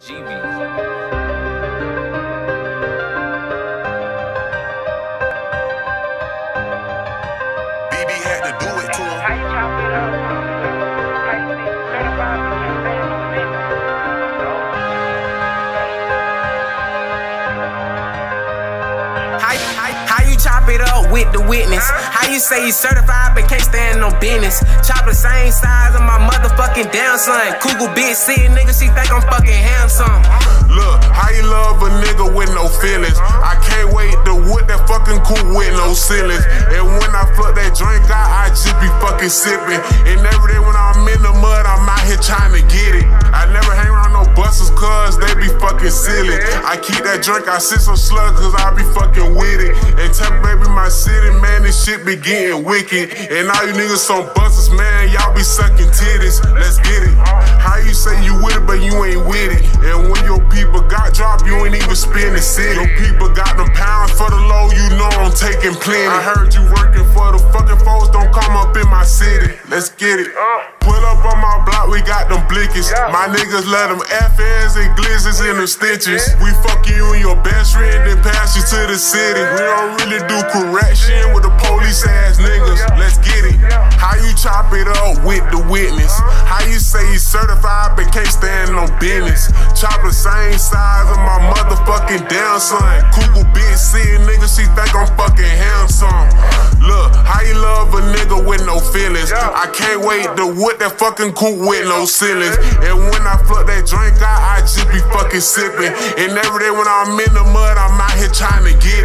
GB. BB had to do it with the witness? How you say you certified but can't stand no business? Chop the same size of my motherfucking damn son. Google bitch, see a nigga, she think I'm fucking handsome. Look, how you love a nigga with no feelings? I can't wait to whip that fucking coupe with no ceilings. And when I fuck that drink out, I just be fucking sipping. And every day when I'm in the mud, I'm out here trying to get it. I never hang around no busters, cuz they be fucking silly. I keep that drink, I sit some slug, cause I be fucking with it. And tell baby my city, man, this shit be getting wicked. And all you niggas some busters, man, y'all be sucking titties. Let's get it. How you say you with it, but you ain't with it? And when your people got dropped, you ain't even the city. Your people got them pounds for the low, you know I'm taking plenty. I heard you working for the fucking folks, don't come up in my city. Let's get it. Uh. Pull up on my block, we got them blickies. My niggas love them FNs and glizzes and them stitches. We fuck you and your best friend, then pass you to the city. We don't really do correction with the police ass niggas. Let's get it. How you chop it up with the witness? Uh-huh. How you say you certified but can't stand no business? Chop the same size of my motherfucking damn son. Feelings? I can't wait to whip that fucking coupe with no ceilings. And when I fuck that drink out, I just be fucking sipping. And every day when I'm in the mud, I'm out here trying to get